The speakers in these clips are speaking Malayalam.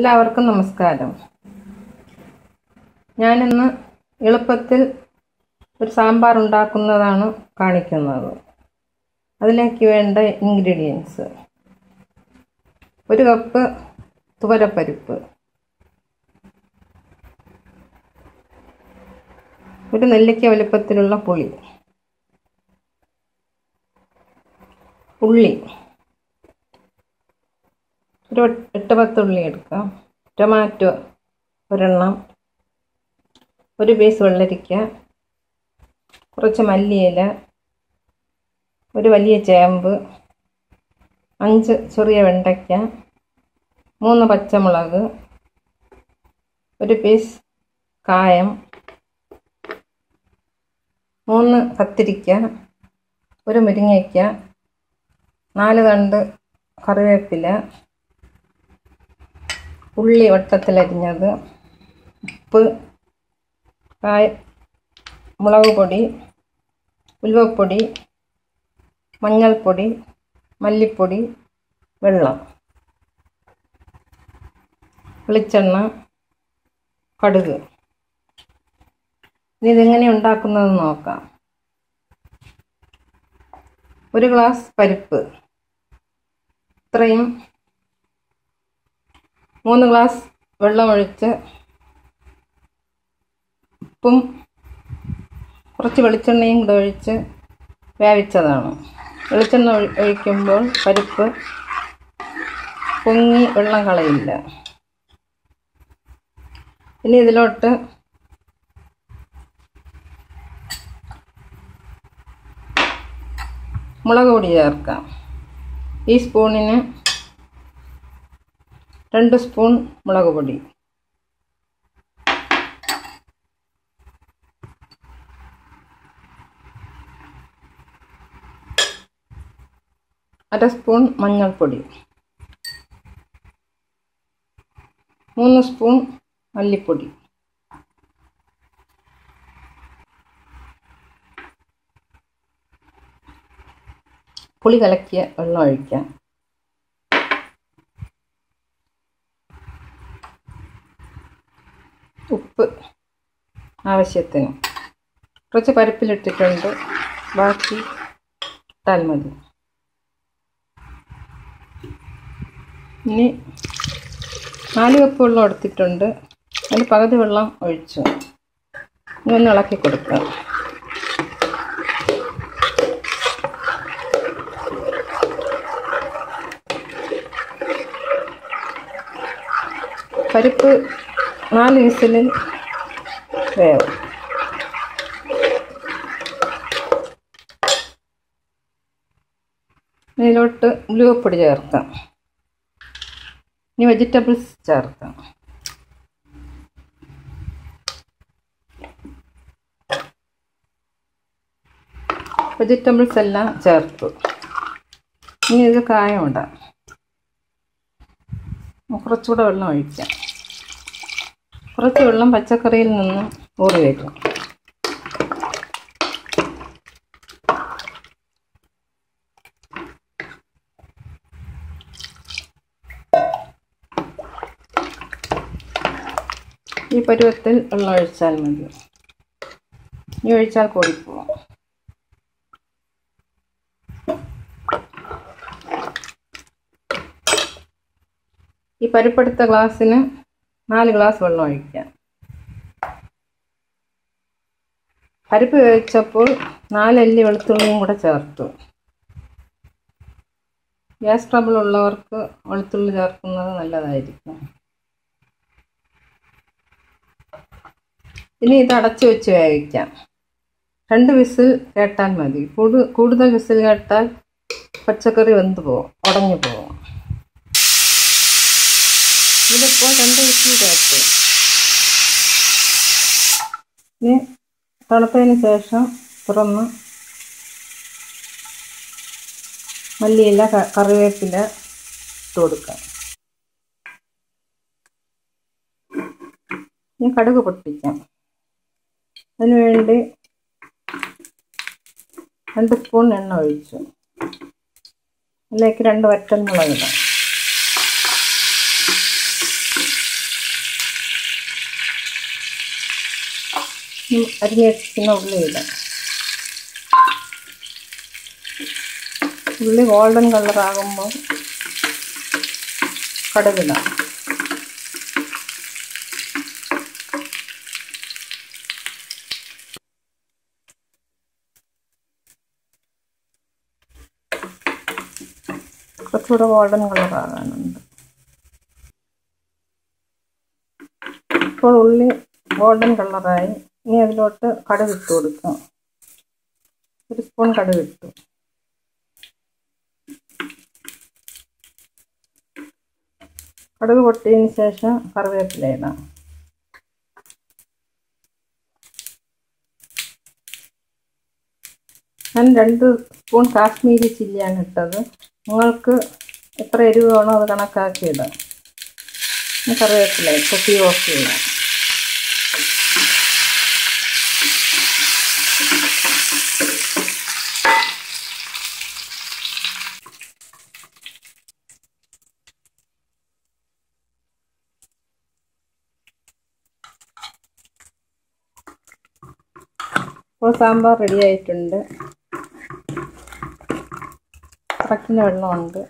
എല്ലാവർക്കും നമസ്കാരം. ഞാനിന്ന് എളുപ്പത്തിൽ ഒരു സാമ്പാർ ഉണ്ടാക്കുന്നതാണ് കാണിക്കുന്നത്. അതിലേക്ക് വേണ്ട ഇൻഗ്രീഡിയൻസ് ഒരു കപ്പ് തുവരപ്പരിപ്പ്. ഒരു നെല്ലിക്ക വലുപ്പത്തിലുള്ള പുളി. ഉള്ളി. ഒരു എട്ട് പത്തുള്ളി എടുക്കാം. ടൊമാറ്റോ ഒരെണ്ണം. ഒരു പീസ് വെള്ളരിക്ക. കുറച്ച് മല്ലിയില. ഒരു വലിയ ചേമ്പ്. അഞ്ച് ചെറിയ വെണ്ടയ്ക്ക. മൂന്ന് പച്ചമുളക്. ഒരു പീസ് കായം. മൂന്ന് കത്തിരിക്ക. ഒരു മുരിങ്ങയ്ക്ക. നാല് കണ്ട് കറിവേപ്പില. ഉള്ളി വട്ടത്തിലരിഞ്ഞത് ഉപ്പ് കായ മുളക് പൊടി ഉലുവപ്പൊടി മഞ്ഞൾപ്പൊടി മല്ലിപ്പൊടി വെള്ളം വെളിച്ചെണ്ണ കടുക്. ഇനി ഇതെങ്ങനെ ഉണ്ടാക്കുന്നത് നോക്കാം. ഒരു ഗ്ലാസ് പരിപ്പ്. ഇത്രയും മൂന്ന് ഗ്ലാസ് വെള്ളമൊഴിച്ച് ഉപ്പും കുറച്ച് വെളിച്ചെണ്ണയും കൂടെ ഒഴിച്ച് വേവിച്ചതാണ്. വെളിച്ചെണ്ണ ഒഴിക്കുമ്പോൾ പരിപ്പ് പൊങ്ങി വെള്ളം കളയില്ല. ഇനി ഇതിലോട്ട് മുളക് പൊടി ചേർക്കാം. ഈ സ്പൂണിന് രണ്ട് സ്പൂൺ മുളക് പൊടി. അര സ്പൂൺ മഞ്ഞൾപ്പൊടി. മൂന്ന് സ്പൂൺ മല്ലിപ്പൊടി. പുളി കലക്കിയ വെള്ളം ഒഴിക്കാം. ഉപ്പ് ആവശ്യത്തിന്. കുറച്ച് പരിപ്പിലിട്ടിട്ടുണ്ട്. ബാക്കി ഇട്ടാൽ മതി. ഇനി നാല് കപ്പ് വെള്ളം എടുത്തിട്ടുണ്ട്. അതിൽ പകുതി വെള്ളം ഒഴിച്ചു. ഇനി ഒന്ന് ഇളക്കി കൊടുക്കുക പരിപ്പ് നാല് വിസിലിൽ വേവും. ഇതിലോട്ട് ഉലുവപ്പൊടി ചേർക്കാം ഇനി വെജിറ്റബിൾസ് ചേർക്കാം വെജിറ്റബിൾസ് എല്ലാം ചേർത്തു. ഇനി ഇത് കായം ഉണ്ടാകും കുറച്ചുകൂടെ വെള്ളം ഒഴിക്കാം. കുറച്ച് വെള്ളം പച്ചക്കറിയിൽ നിന്ന് ഊറി വയ്ക്കും ഈ പരുവത്തിൽ വെള്ളം ഒഴിച്ചാൽ മതി. ഇനി ഒഴിച്ചാൽ കൂടിപ്പോവാം ഈ പരിപ്പെടുത്ത ഗ്ലാസ്സിന് നാല് ഗ്ലാസ് വെള്ളം ഒഴിക്കുക പരിപ്പ് വേവിച്ചപ്പോൾ നാലല്ലി വെളുത്തുള്ളിയും കൂടെ ചേർത്തു. ഗ്യാസ് ട്രബിൾ ഉള്ളവർക്ക് വെളുത്തുള്ളി ചേർക്കുന്നത് നല്ലതായിരിക്കും. ഇനി ഇത് അടച്ചു വെച്ച് വേവിക്കാം. രണ്ട് വിസിൽ കേട്ടാൽ മതി. കൂടുതൽ വിസിൽ കേട്ടാൽ പച്ചക്കറി വെന്ത് പോകും ഉടഞ്ഞു പോകും. ഇതിലിപ്പോൾ രണ്ട് വിസിൽ ചേർത്ത്. ഇനി തിളച്ചതിന് ശേഷം തുറന്ന് മല്ലിയില കറിവേപ്പില ഇട്ട് കൊടുക്കാം ഇനി കടുക് പൊട്ടിക്കാം. അതിന് വേണ്ടി രണ്ട് സ്പൂൺ എണ്ണ ഒഴിച്ചു. അതിലേക്ക് രണ്ട് വറ്റൽ മുളക് അരിഞ്ഞ് വെച്ചിരിക്കുന്ന ഉള്ളി ഗോൾഡൻ കളറാകുമ്പോൾ കടുകിടാം. കുറച്ചുകൂടെ ഗോൾഡൻ കളറാകാനുണ്ട് ഇപ്പോൾ ഉള്ളി ഗോൾഡൻ കളറായി ഇനി അതിലോട്ട് കടുക് ഇട്ട് കൊടുക്കാം. ഒരു സ്പൂൺ കടുക് ഇട്ടു കടുക് പൊട്ടിയതിന് ശേഷം കറിവേപ്പില ഇടാം. ഞാൻ രണ്ട് സ്പൂൺ കാശ്മീരി ചില്ലിയാണ് ഇട്ടത്. നിങ്ങൾക്ക് എത്ര എരിവ് വേണോ അത് കണക്കാക്കി ഇടാം. കറിവേപ്പില കൊത്തി ഓഫ് ചെയ്യാം ഇപ്പോൾ സാമ്പാർ റെഡി ആയിട്ടുണ്ട്. കറക്റ്റിന് വെള്ളമുണ്ട്.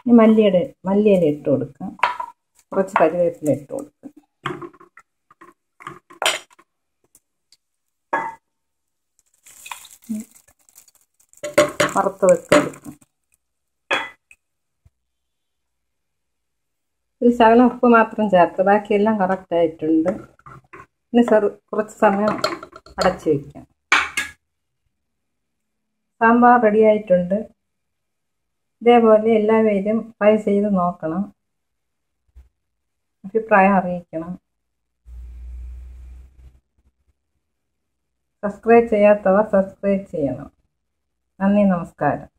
ഇനി മല്ലിയുടെ മല്ലിയില ഇട്ട് കൊടുക്കാം. കുറച്ച് കരിവേപ്പില ഇട്ട് കൊടുക്കാം. വറുത്ത് വെച്ച് കൊടുക്കാം. ഒരു ശകലം ഉപ്പ് മാത്രം ചേർത്ത്. ബാക്കിയെല്ലാം കറക്റ്റ് ആയിട്ടുണ്ട്. ഇനി ചെറു കുറച്ച് സമയം അടച്ചു വയ്ക്കാം സാമ്പാർ റെഡി ആയിട്ടുണ്ട്. ഇതേപോലെ എല്ലാവരും ട്രൈ ചെയ്ത് നോക്കണം. അഭിപ്രായം അറിയിക്കണം. സബ്സ്ക്രൈബ് ചെയ്യാത്തവർ സബ്സ്ക്രൈബ് ചെയ്യണം. നന്ദി നമസ്കാരം.